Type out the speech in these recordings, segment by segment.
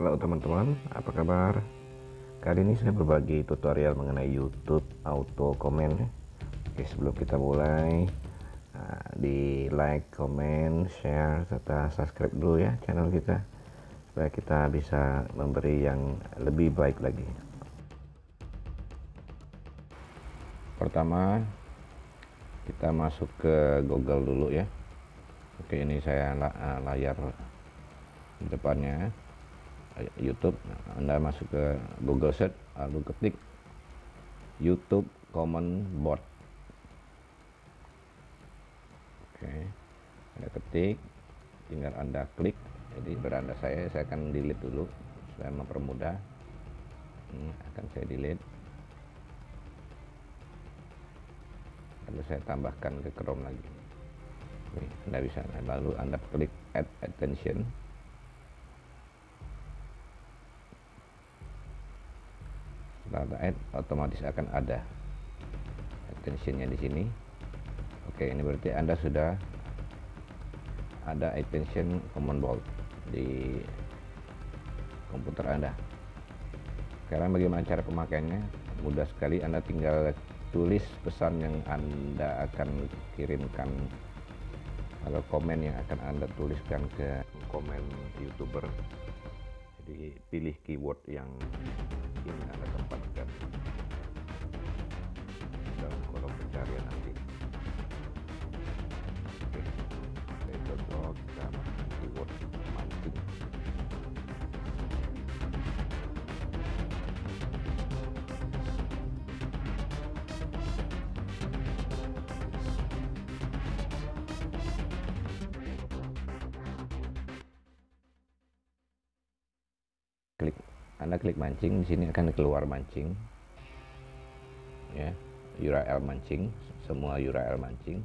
Halo teman-teman, apa kabar? Kali ini saya berbagi tutorial mengenai YouTube auto komen. Oke, sebelum kita mulai, nah, di like, comment, share, serta subscribe dulu ya channel kita supaya kita bisa memberi yang lebih baik lagi. Pertama, kita masuk ke Google dulu ya. Oke, ini saya layar depannya YouTube. Anda masuk ke Google Search lalu ketik YouTube Common Board. Oke Anda ketik tinggal Anda klik. Jadi beranda saya saya akan delete dulu. Supaya mempermudah. Ini akan saya delete. Lalu saya tambahkan ke Chrome lagi. Oke, Anda bisa lalu Anda klik add attention add otomatis akan ada attentionnya di sini. Oke ini berarti anda sudah ada attention common bold di komputer anda. Sekarang bagaimana cara pemakaiannya? Mudah sekali anda tinggal tulis pesan yang anda akan kirimkan atau komen yang akan anda tuliskan ke komen youtuber. Jadi pilih keyword yang ini anda tempatkan dalam kolom pencarian nanti. Oke saya cocok sama keyword mancing. Klik anda klik mancing di sini akan keluar mancing. Ya URL mancing semua URL mancing.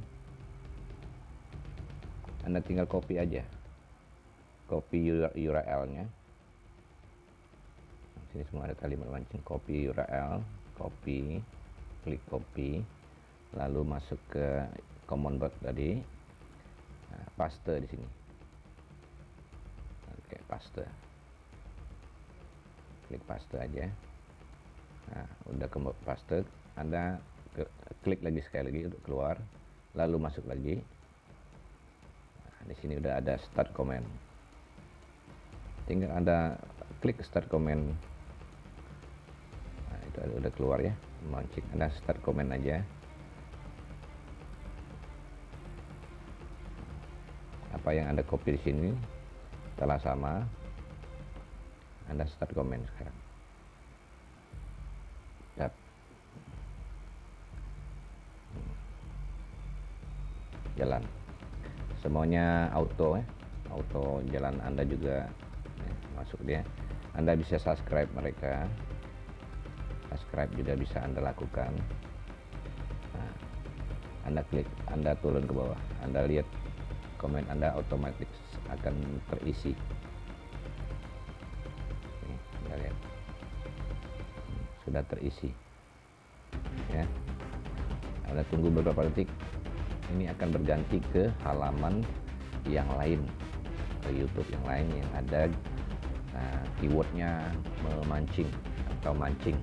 Anda tinggal copy aja. Copy URL nya sini semua ada kalimat mancing. Copy URL copy klik copy lalu masuk ke common bot tadi. Nah, paste di sini. Oke paste klik paste aja. Nah udah ke paste anda ke, klik lagi sekali lagi untuk keluar lalu masuk lagi. Nah, di sini udah ada start comment. Tinggal anda klik start comment. Nah, itu udah keluar ya. Mancing anda start comment aja. Apa yang anda copy di sini telah sama anda start komen sekarang. Yap. Jalan. Semuanya auto ya. Auto jalan Anda juga masuk dia. Anda bisa subscribe mereka. Subscribe juga bisa Anda lakukan. Nah, anda klik, Anda turun ke bawah. Anda lihat komen Anda otomatis akan terisi sudah terisi. Ya. Anda tunggu beberapa detik. Ini akan berganti ke halaman yang lain. Ke YouTube yang lain yang ada nah, keywordnya memancing atau mancing.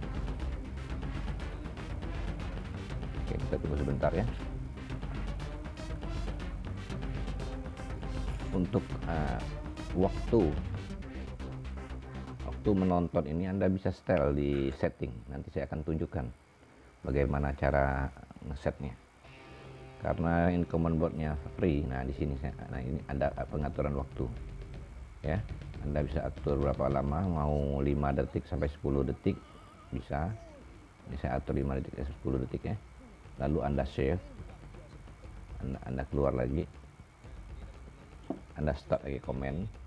Oke kita tunggu sebentar ya. Untuk uh, waktu waktu menonton ini Anda bisa setel di setting. Nanti saya akan tunjukkan bagaimana cara ngesetnya. Karena ini command boardnya free. Nah, di sini saya nah ini ada pengaturan waktu. Ya. Anda bisa atur berapa lama, mau 5 detik sampai 10 detik bisa. Ini saya atur 5 detik sampai 10 detik ya. Lalu Anda save. Anda, anda keluar lagi. Anda start lagi komen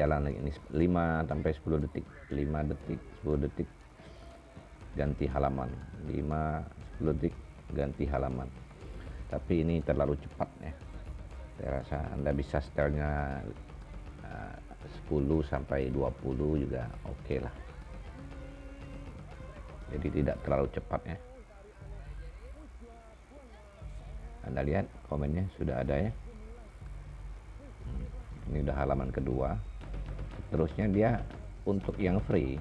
berjalan lagi ini 5 sampai 10 detik 5 detik 10 detik ganti halaman. 5 10 detik ganti halaman. Tapi ini terlalu cepat ya. Saya rasa anda bisa setelnya uh, 10 sampai 20 juga oke okay lah. Jadi tidak terlalu cepat ya. Anda lihat komennya sudah ada ya. Hmm, ini udah halaman kedua terusnya dia untuk yang free.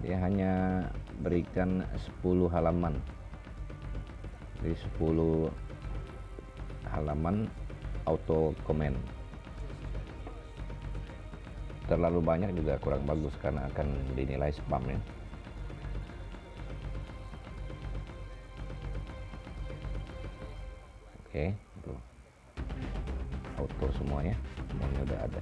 Dia hanya berikan 10 halaman. Jadi 10 halaman auto komen terlalu banyak juga kurang bagus karena akan dinilai spam ya. Oke tuh. Auto semuanya semuanya udah ada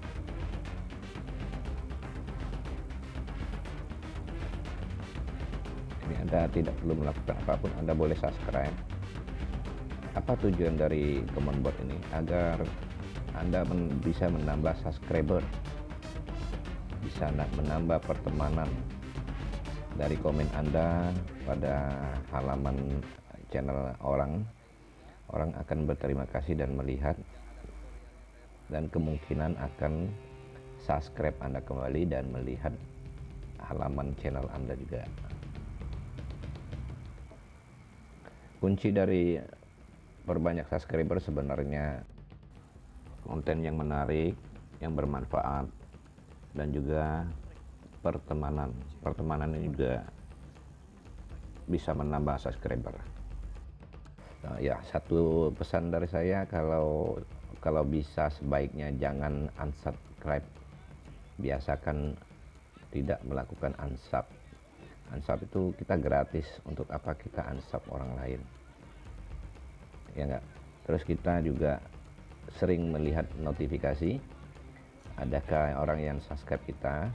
ini anda tidak perlu melakukan apa pun anda boleh subscribe. Apa tujuan dari common ini? Agar anda men bisa menambah subscriber. Bisa menambah pertemanan dari komen anda pada halaman channel orang. Orang akan berterima kasih dan melihat dan kemungkinan akan subscribe anda kembali dan melihat halaman channel anda juga kunci dari perbanyak subscriber sebenarnya. Konten yang menarik yang bermanfaat dan juga pertemanan. Pertemanan ini juga bisa menambah subscriber. Nah, ya satu pesan dari saya kalau kalau bisa sebaiknya jangan unsubscribe. Biasakan tidak melakukan unsub unsub itu kita gratis untuk apa kita unsub orang lain. Ya enggak terus kita juga sering melihat notifikasi adakah orang yang subscribe kita?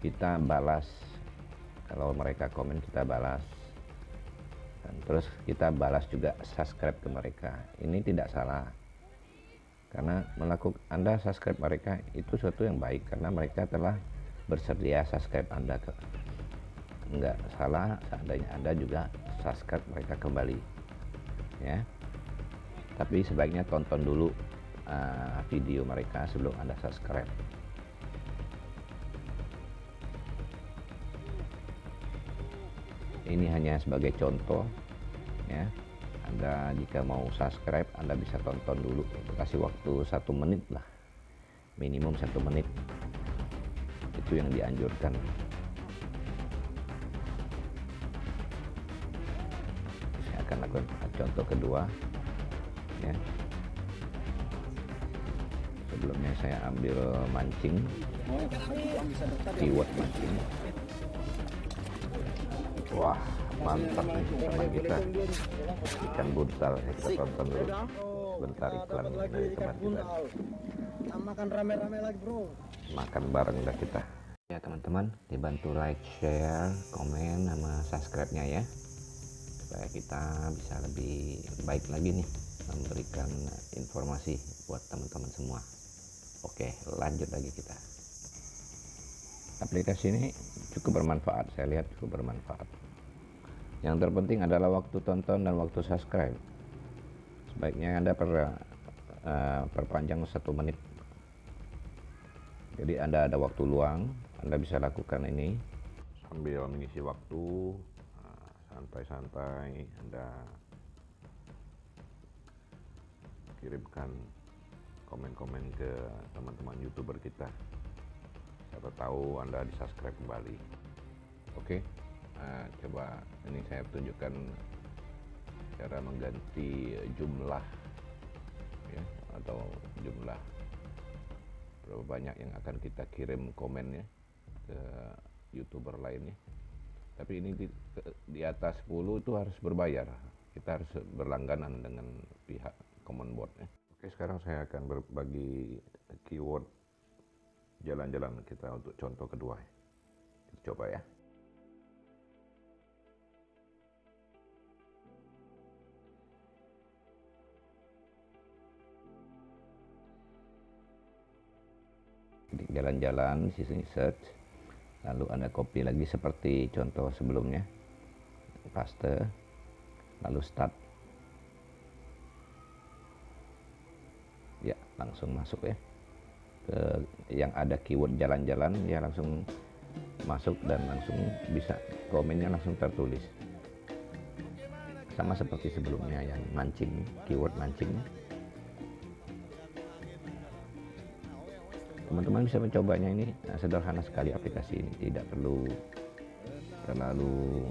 Kita balas kalau mereka komen kita balas. Dan terus kita balas juga subscribe ke mereka. Ini tidak salah. Karena melakukan anda subscribe mereka itu suatu yang baik karena mereka telah bersedia subscribe anda ke enggak salah seandainya anda juga subscribe mereka kembali ya. Tapi sebaiknya tonton dulu uh, video mereka sebelum anda subscribe. Ini hanya sebagai contoh ya. Anda jika mau subscribe anda bisa tonton dulu. Kasih waktu satu menit lah. Minimum satu menit. Itu yang dianjurkan lakukan contoh kedua ya. Sebelumnya saya ambil mancing keyword mancing. Wah mantap nih teman kita. Ikan buntal ya, kita tonton dulu. Sebentar iklan dari teman kita. Makan rame-rame lagi bro. Makan bareng dah kita. Ya teman-teman dibantu like share komen sama subscribe nya ya supaya kita bisa lebih baik lagi nih memberikan informasi buat teman-teman semua. Oke lanjut lagi kita. Aplikasi ini cukup bermanfaat saya lihat cukup bermanfaat. Yang terpenting adalah waktu tonton dan waktu subscribe. Sebaiknya anda per, uh, perpanjang satu menit. Jadi anda ada waktu luang anda bisa lakukan ini. Sambil mengisi waktu santai-santai anda kirimkan komen-komen ke teman-teman youtuber kita. Siapa tahu anda di subscribe kembali. Oke? Okay. nah, coba ini saya tunjukkan cara mengganti jumlah ya atau jumlah berapa banyak yang akan kita kirim komennya ke youtuber lainnya tapi ini di, di atas 10 itu harus berbayar. Kita harus berlangganan dengan pihak common board ya. Oke sekarang saya akan berbagi keyword jalan-jalan kita untuk contoh kedua kita coba ya. Jalan-jalan sisi search lalu anda copy lagi seperti contoh sebelumnya. Paste. Lalu start. Langsung masuk ya. Ke yang ada keyword jalan-jalan ya langsung masuk dan langsung bisa komennya langsung tertulis. Sama seperti sebelumnya yang mancing keyword mancing teman-teman bisa mencobanya. Ini nah, sederhana sekali aplikasi ini. Tidak perlu terlalu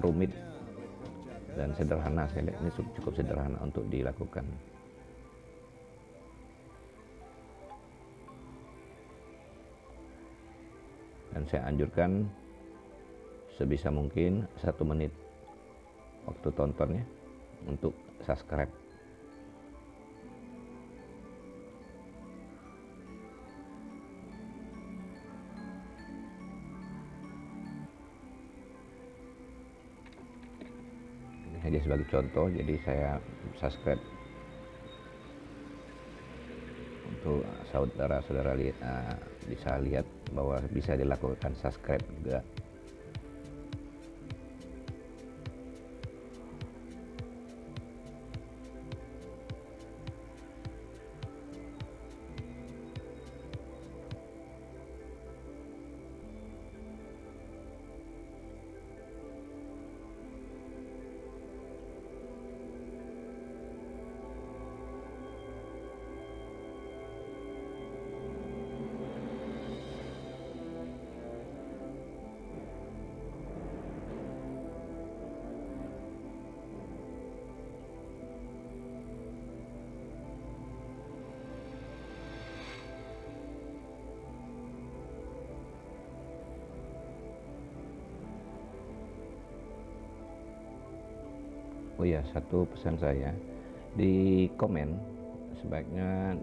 rumit dan sederhana. Lihat ini cukup sederhana untuk dilakukan. Dan saya anjurkan sebisa mungkin satu menit waktu tontonnya untuk subscribe hanya sebagai contoh jadi saya subscribe. Untuk saudara-saudara lihat uh, bisa lihat bahwa bisa dilakukan subscribe juga ya, satu pesan saya di komen sebaiknya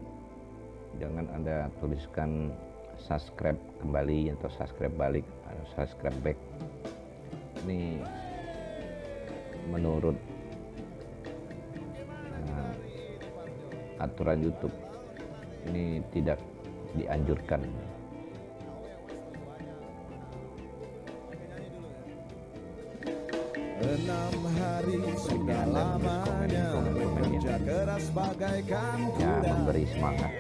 jangan Anda tuliskan subscribe kembali atau subscribe balik atau subscribe back. Ini menurut uh, aturan YouTube ini tidak dianjurkan. Enam hari sudah lamanya bekerja yang keras bagaikan ya kuda. memberi semangat.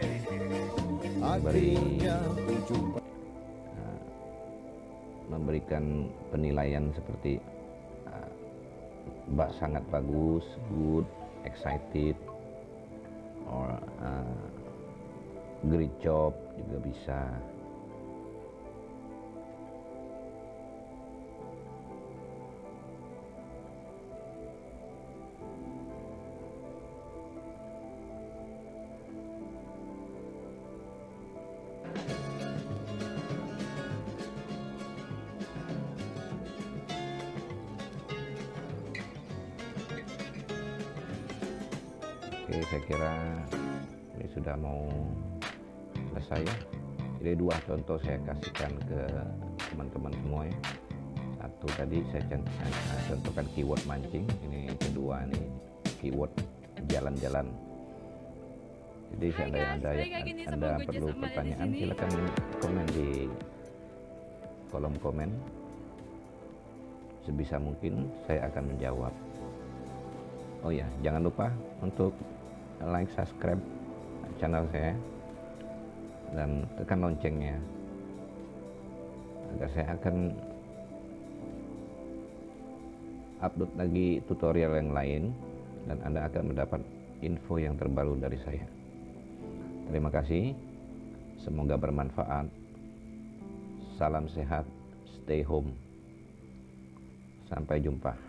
Akhirnya ujung memberikan penilaian seperti uh, sangat bagus, good, excited, or uh, great job juga bisa. Oke, saya kira ini sudah mau selesai ya. Jadi dua contoh saya kasihkan ke teman-teman semua ya. Satu tadi saya con- saya contohkan keyword mancing, ini kedua ini keyword jalan-jalan. Jadi seandainya ada yang nih anda perlu pertanyaan, sini. silakan komen di kolom komen. Sebisa mungkin saya akan menjawab. Oh ya, jangan lupa untuk like, subscribe channel saya dan tekan loncengnya agar saya akan upload lagi tutorial yang lain dan Anda akan mendapat info yang terbaru dari saya. Terima kasih. Semoga bermanfaat. Salam sehat. Stay home. Sampai jumpa.